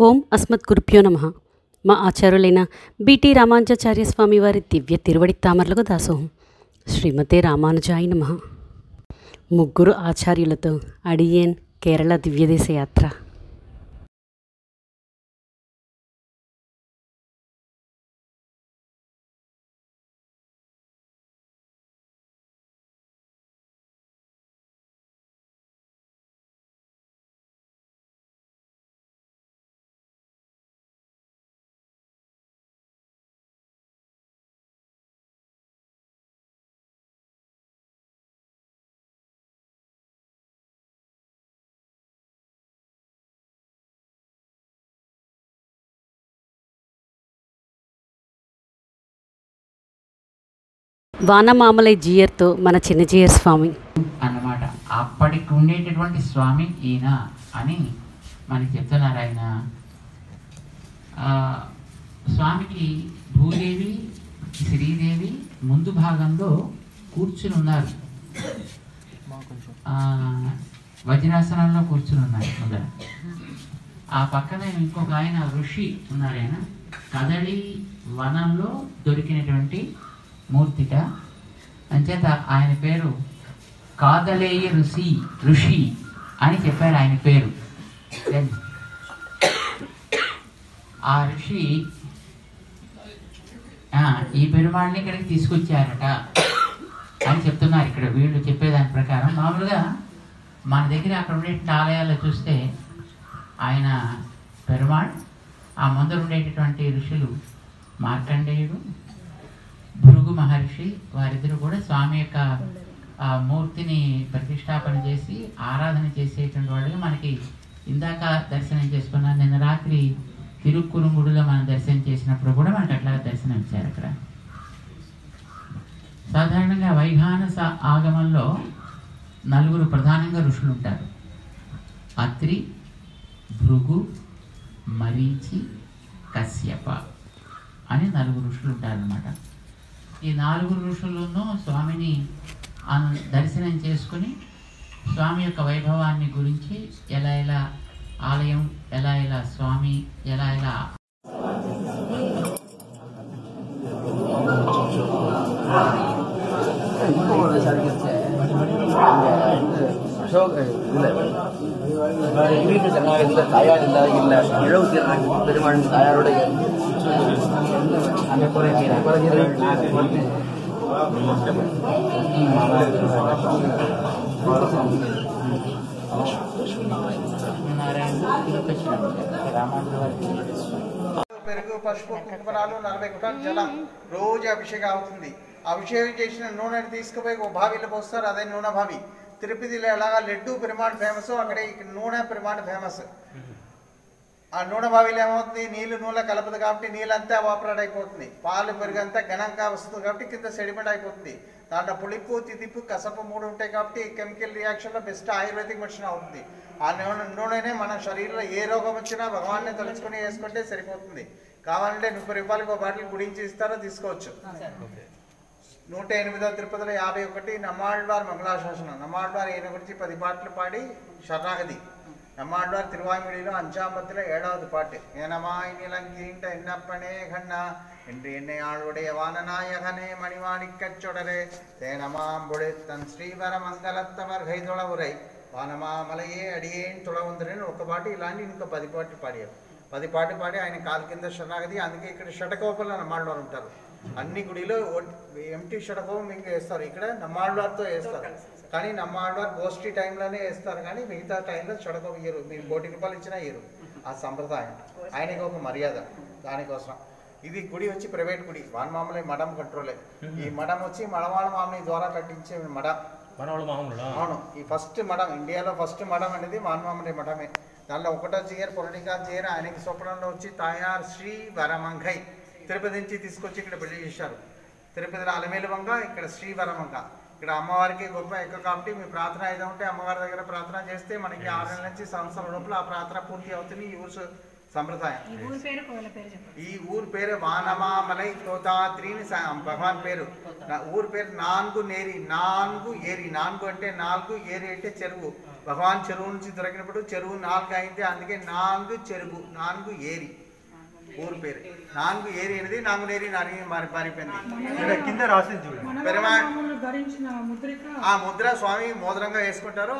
ఓం అస్మత్ గురుభ్యో నమ. మా ఆచార్యులైన బిటి రామానుజాచార్య స్వామి వారి దివ్య తిరువడి తామరలకు దాసోహం. శ్రీమతే రామానుజాయ నమ. ముగ్గురు ఆచార్యులతో అడియేన్ కేరళ దివ్యదేశ యాత్ర. వానమామలై జీయర్తో మన చిన్నజీయర్ స్వామి. అన్నమాట. అప్పటికి ఉండేటటువంటి స్వామి ఈయన అని మనకి చెప్తున్నారు ఆయన. స్వామికి భూదేవి శ్రీదేవి ముందు భాగంలో కూర్చుని ఉన్నారు. వజ్రాసనంలో కూర్చుని ఉన్నారు ముందర. ఆ పక్కన ఇంకొక ఆయన ఋషి ఉన్నారు ఆయన. కదలి వనంలో దొరికినటువంటి మూర్తిట అంచేత ఆయన పేరు కాదలేయి ఋషి ఋషి అని చెప్పారు ఆయన పేరు. ఆ ఋషి ఈ పెరుమాళ్ళని ఇక్కడికి తీసుకొచ్చారట అని చెప్తున్నారు ఇక్కడ. వీళ్ళు చెప్పేదాని ప్రకారం మామూలుగా మన దగ్గర అక్కడ ఉండే ఆలయాల్లో చూస్తే ఆయన పెరుమాళ్ ఆ ముందర ఉండేటటువంటి ఋషులు మార్కండేయుడు భృగు మహర్షి వారిద్దరు కూడా స్వామి యొక్క మూర్తిని ప్రతిష్టాపన చేసి ఆరాధన చేసేటువంటి వాళ్ళకి మనకి ఇందాక దర్శనం చేసుకున్నాం. నిన్న రాత్రి తిరుక్కురుంగుడిలో మనం దర్శనం చేసినప్పుడు కూడా మనకి అట్లా దర్శనం ఇచ్చారు అక్కడ. సాధారణంగా వైఘానస ఆగమంలో నలుగురు ప్రధానంగా ఋషులు ఉంటారు. అత్రి భృగు మరీచి కశ్యప అని నలుగురు ఋషులు ఉంటారనమాట ఈ నాలుగు ఋషులను స్వామిని దర్శనం చేసుకుని స్వామి యొక్క వైభవాన్ని గురించి ఎలా ఎలా ఆలయం ఎలా ఎలా స్వామి ఎలా ఎలా ಇಲ್ಲ ಇಲ್ಲ పెరుగు పసుపు కుంకుమరాలు నలభై కుటాలు జలం రోజు అభిషేకం అవుతుంది. అభిషేకం చేసిన నూనెని తీసుకుపోయి ఒక బావిలో పోస్తారు అదే నూనె బావి. తిరుపతిలో ఎలాగా లడ్డు పెరుమాణ్ ఫేమస్ అక్కడ ఇక్కడ నూనె పెరుమాణ్ ఫేమస్ ఆ నూనె బావిలో ఏమవుతుంది? నీళ్ళు నూనె కలపదు కాబట్టి నీళ్ళంతా వాపరేట్ అయిపోతుంది. పాలు పెరుగంతా ఘనంగా వస్తుంది కాబట్టి కింద సెడిమెంట్ అయిపోతుంది. దాంట్లో పులిపు తిదిపు కసపు మూడు ఉంటాయి కాబట్టి కెమికల్ రియాక్షన్లో బెస్ట్ ఆయుర్వేదిక్ మెడిసిన్ అవుతుంది. ఆ నూనె నూనెనే మన శరీరంలో ఏ రోగం వచ్చినా భగవాన్ని తలుచుకొని వేసుకుంటే సరిపోతుంది. కావాలంటే ముప్పై రూపాయలకి ఒక బాటిల్ గురించి ఇస్తారో తీసుకోవచ్చు. నూట ఎనిమిదో తిరుపతిలో యాభై ఒకటి నమ్మాళ్వార్ మంగళాశాసనం. నమ్మాళ్వార్ ఈయన గురించి పది పాటలు పాడి శరణాగతి. நம்மாழ்வார் திருவாய்மொழியிலும் அஞ்சாம் பத்தில் ஏழாவது பாட்டு ஏனமாய் நிலங்கீண்ட என்னப்பனே கண்ணா என்று என்னை ஆளுடைய வானநாயகனே மணிவாணிக்கச் சுடரே தேனமாம்பொழு தன் ஸ்ரீவர மங்கலத்தவர் கைதொள உரை వానమామలయే అడియేం తుళవంతుడని ఒక పాట ఇలాంటి ఇంకో పది పాటలు పాడారు పది పాటలు పాడి ఆయన కాలు కింద శరణాగతి అందుకే ఇక్కడ షటకోపలు నమ్మాళ్ళవారు ఉంటారు అన్ని గుడిలో ఎంటీ షటకోపం ఇంకా వేస్తారు ఇక్కడ నమ్మాళ్ళవారితో వేస్తారు కానీ నమ్మాళ్ళవారు గోష్ఠి టైంలోనే వేస్తారు కానీ మిగతా టైంలో షటకోపం ఇయ్యరు మీరు కోటి రూపాయలు ఇచ్చినా ఇయ్యరు. ఆ సంప్రదాయం. ఆయనకి ఒక మర్యాద దానికోసం. ఇది గుడి వచ్చి ప్రైవేట్ గుడి వాన్మామలే మఠం కంట్రోలే. ఈ మఠం వచ్చి మడవాళ్ళ మామని ద్వారా కట్టించే మఠం అవును. ఈ ఫస్ట్ మఠం ఇండియాలో ఫస్ట్ మఠం అనేది మాన్మామడి మఠమే దానిలో ఒకటో చీయర్ పొలిటికల్ చీయర్ ఆయనకి స్వప్నంలో వచ్చి తాయార్ శ్రీ వరమంగై. తిరుపతి నుంచి తీసుకొచ్చి ఇక్కడ పెళ్ళి చేశారు. తిరుపతిలో అలమేలువంగ ఇక్కడ శ్రీ వరమంగ. ఇక్కడ అమ్మవారికి గొప్ప ఎక్కువ కాబట్టి మీ ప్రార్థన ఏదో ఉంటే అమ్మవారి దగ్గర ప్రార్థన చేస్తే మనకి ఆరు నెలల నుంచి సంవత్సరం లోపల ఆ ప్రార్థన పూర్తి అవుతుంది. ఈ ఊరు సంప్రదాయం. ఈ ఊరి పేరు వానమామలై తోతాత్రిని భగవాన్ పేరు. ఊరు పేరు నాన్గు నేరి నాన్గు ఏరి. నాన్గు అంటే నాలుగు ఏరి అంటే చెరువు. భగవాన్ చెరువు నుంచి దొరికినప్పుడు చెరువు నాలుగు అయింది. అందుకే నాలుగు చెరువు నాలుగు ఏరి. ఊరు పేరు. నాలుగు ఏరి అనేది నాగునేరి నాని మారి మారిపోయింది. కింద రాసింది చూడండి. మనవరామములు ధరించిన ముద్రిక? ఆ ముద్ర స్వామి మోదరంగా వేసుకుంటారు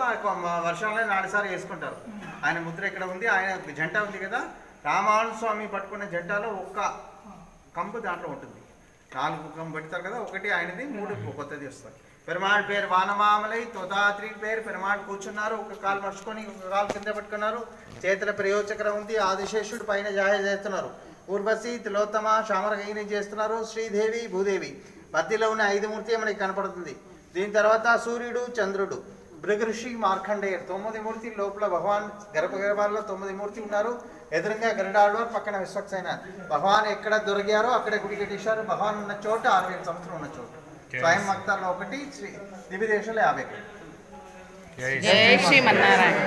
వర్షంలో నాలుగుసార్లు వేసుకుంటారు. ఆయన ముద్ర ఇక్కడ ఉంది ఆయన జంట ఉంది కదా రామాను స్వామి పట్టుకున్న జంటలో ఒక్క కంపు దాంట్లో ఉంటుంది. నాలుగు కంపు పెడతారు కదా ఒకటి ఆయనది మూడు కొత్తది వస్తాయి పెరుమాళ్ పేరు వానమామలై తొదాత్రి పేరు పెరుమాళ్ కూర్చున్నారు ఒక కాలు మర్చుకొని ఒక కాలు కింద పట్టుకున్నారు. చేతుల ప్రయోజకరం ఉంది ఆదిశేషుడు పైన జాయ చేస్తున్నారు. ఊర్వశి తిలోత్తమ శామరగైని చేస్తున్నారు శ్రీదేవి భూదేవి. మధ్యలో ఉన్న ఐదు మూర్తి మనకి కనపడుతుంది? దీని తర్వాత సూర్యుడు చంద్రుడు. భృగఋషి మార్కండేయర్ తొమ్మిది మూర్తి లోపల భగవాన్ గర్భగర్భాల్లో తొమ్మిది మూర్తి ఉన్నారు. ఎదురుగా గరుడాళ్వారు పక్కన విశ్వక్సైన భగవాన్ ఎక్కడ దొరికారో అక్కడ గుడి కట్టేశారు. భగవాన్ ఉన్న చోట ఆరు వేల సంవత్సరం ఉన్న చోట. స్వయం భక్తాల్లో ఒకటి శ్రీ దివ్యదేశంలో యాభై జై శ్రీమన్నారాయణ